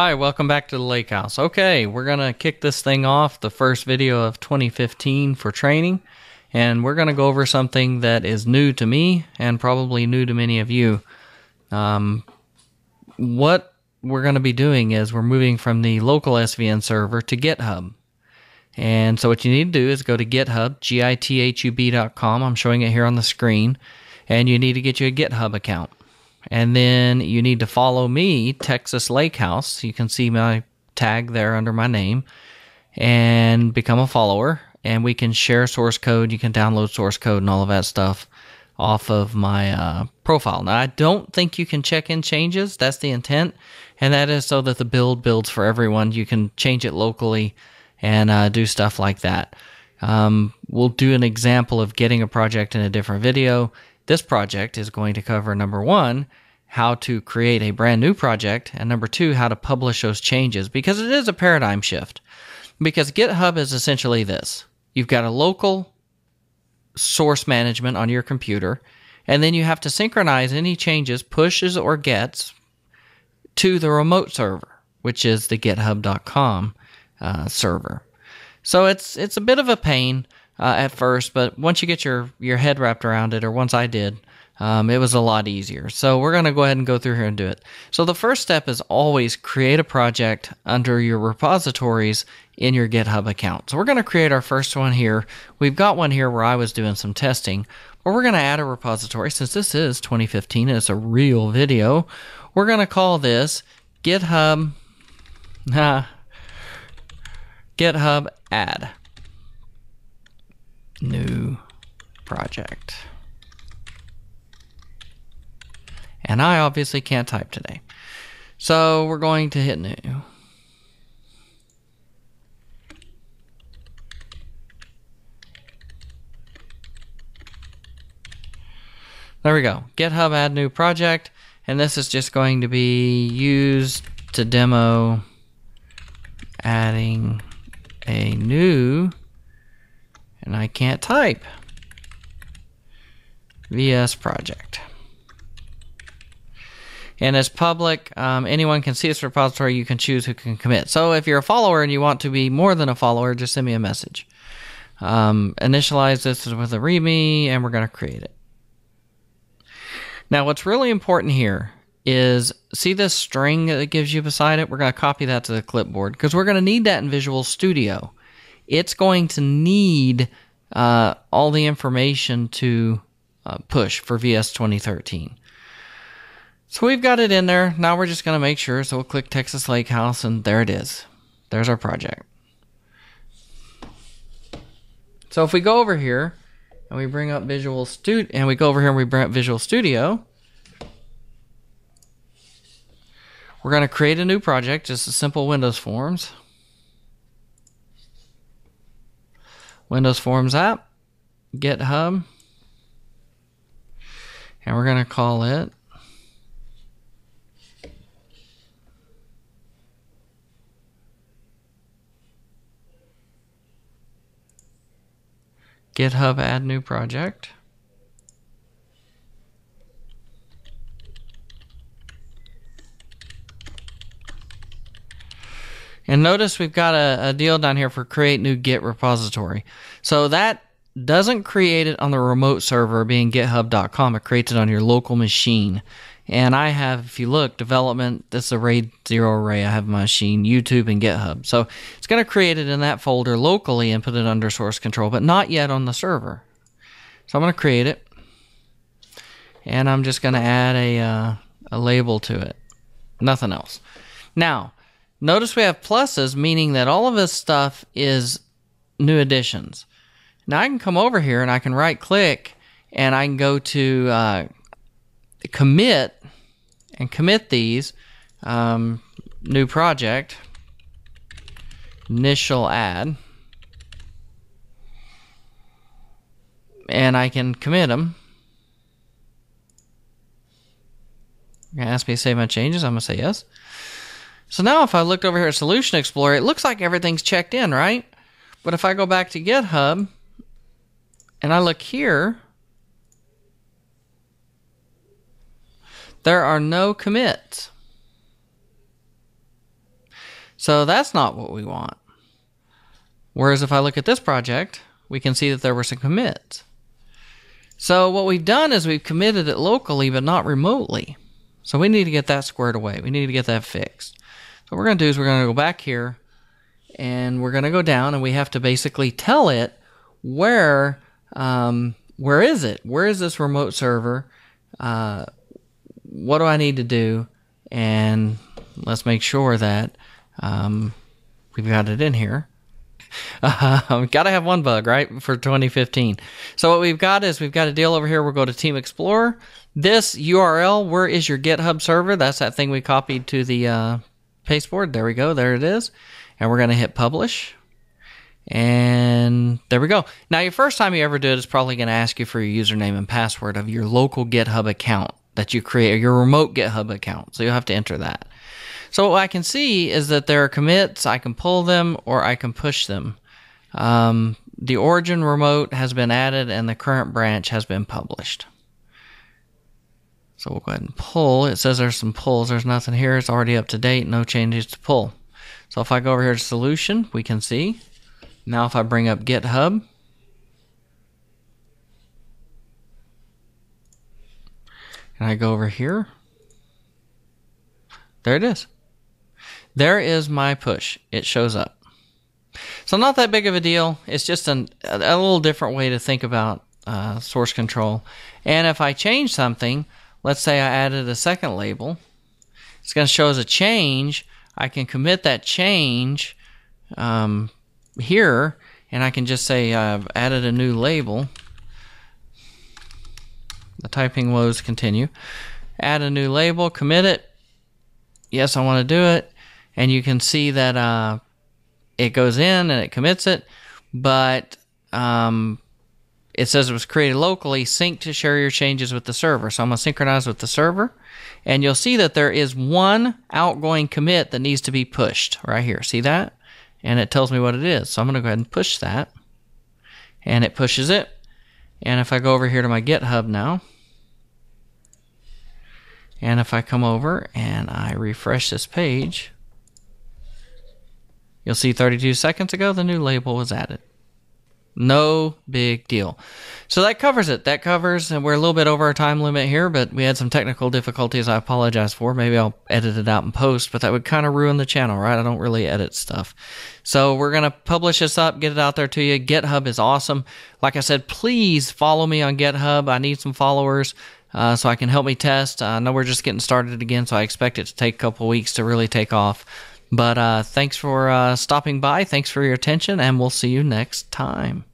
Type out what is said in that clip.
Hi, welcome back to the lake house. Okay, we're going to kick this thing off, the first video of 2015 for training, and we're going to go over something that is new to me and probably new to many of you. Um, what we're going to be doing is we're moving from the local SVN server to GitHub. And so what you need to do is go to GitHub, G-I-T-H-U-B.com. I'm showing it here on the screen. And you need to get you a GitHub account. And then you need to follow me, Texas Lake House. You can see my tag there under my name and become a follower. And we can share source code. You can download source code and all of that stuff off of my uh, profile. Now, I don't think you can check in changes. That's the intent. And that is so that the build builds for everyone. You can change it locally and uh, do stuff like that. Um, we'll do an example of getting a project in a different video. This project is going to cover number one, how to create a brand new project, and number two, how to publish those changes because it is a paradigm shift. Because GitHub is essentially this you've got a local source management on your computer, and then you have to synchronize any changes, pushes, or gets to the remote server, which is the github.com uh, server. So it's it's a bit of a pain uh, at first, but once you get your, your head wrapped around it, or once I did, um, it was a lot easier. So we're going to go ahead and go through here and do it. So the first step is always create a project under your repositories in your GitHub account. So we're going to create our first one here. We've got one here where I was doing some testing, but we're going to add a repository since this is 2015 and it's a real video. We're going to call this GitHub, GitHub add new project. And I obviously can't type today. So we're going to hit new. There we go. GitHub add new project. And this is just going to be used to demo adding a new and I can't type. VS project. And it's public, um, anyone can see this repository. You can choose who can commit. So if you're a follower and you want to be more than a follower, just send me a message. Um, initialize this with a README, and we're going to create it. Now, what's really important here is see this string that it gives you beside it? We're going to copy that to the clipboard because we're going to need that in Visual Studio it's going to need uh, all the information to uh, push for VS 2013. So we've got it in there. Now we're just going to make sure. So we'll click Texas Lake House, and there it is. There's our project. So if we go over here and we bring up Visual Studio, and we go over here and we bring up Visual Studio, we're going to create a new project, just a simple Windows Forms. Windows Forms app, GitHub, and we're going to call it GitHub add new project. And notice we've got a, a deal down here for create new Git repository. So that doesn't create it on the remote server being github.com. It creates it on your local machine. And I have, if you look, development, this RAID 0 array. I have my machine, YouTube, and GitHub. So it's going to create it in that folder locally and put it under source control, but not yet on the server. So I'm going to create it. And I'm just going to add a, uh, a label to it. Nothing else. Now, Notice we have pluses, meaning that all of this stuff is new additions. Now I can come over here and I can right click and I can go to uh, commit and commit these um, new project initial add and I can commit them. You're gonna ask me to save my changes. I'm gonna say yes. So now if I looked over here at Solution Explorer, it looks like everything's checked in, right? But if I go back to GitHub and I look here, there are no commits. So that's not what we want. Whereas if I look at this project, we can see that there were some commits. So what we've done is we've committed it locally, but not remotely. So we need to get that squared away. We need to get that fixed. So what we're going to do is we're going to go back here and we're going to go down and we have to basically tell it where um, where is it? Where is this remote server? Uh, what do I need to do? And let's make sure that um, we've got it in here. Uh, got to have one bug, right, for 2015. So what we've got is we've got a deal over here. We'll go to Team Explorer. This URL, where is your GitHub server? That's that thing we copied to the uh, pasteboard. There we go. There it is. And we're going to hit publish. And there we go. Now, your first time you ever do it is probably going to ask you for your username and password of your local GitHub account that you create, your remote GitHub account. So you'll have to enter that. So what I can see is that there are commits. I can pull them or I can push them. Um, the origin remote has been added and the current branch has been published. So we'll go ahead and pull. It says there's some pulls. There's nothing here. It's already up to date. No changes to pull. So if I go over here to solution, we can see. Now if I bring up GitHub, and I go over here, there it is. There is my push. It shows up. So not that big of a deal. It's just an, a, a little different way to think about uh, source control. And if I change something, let's say I added a second label, it's going to show as a change. I can commit that change um, here, and I can just say I've added a new label. The typing woes continue. Add a new label, commit it. Yes, I want to do it and you can see that uh, it goes in and it commits it, but um, it says it was created locally. Sync to share your changes with the server. So I'm going to synchronize with the server, and you'll see that there is one outgoing commit that needs to be pushed right here. See that? And it tells me what it is. So I'm going to go ahead and push that, and it pushes it. And if I go over here to my GitHub now, and if I come over and I refresh this page, You'll see 32 seconds ago the new label was added. No big deal. So that covers it. That covers, and we're a little bit over our time limit here, but we had some technical difficulties I apologize for. Maybe I'll edit it out in post, but that would kind of ruin the channel, right? I don't really edit stuff. So we're going to publish this up, get it out there to you. GitHub is awesome. Like I said, please follow me on GitHub. I need some followers. Uh, so I can help me test. I know we're just getting started again, so I expect it to take a couple weeks to really take off. But uh, thanks for uh, stopping by. Thanks for your attention, and we'll see you next time.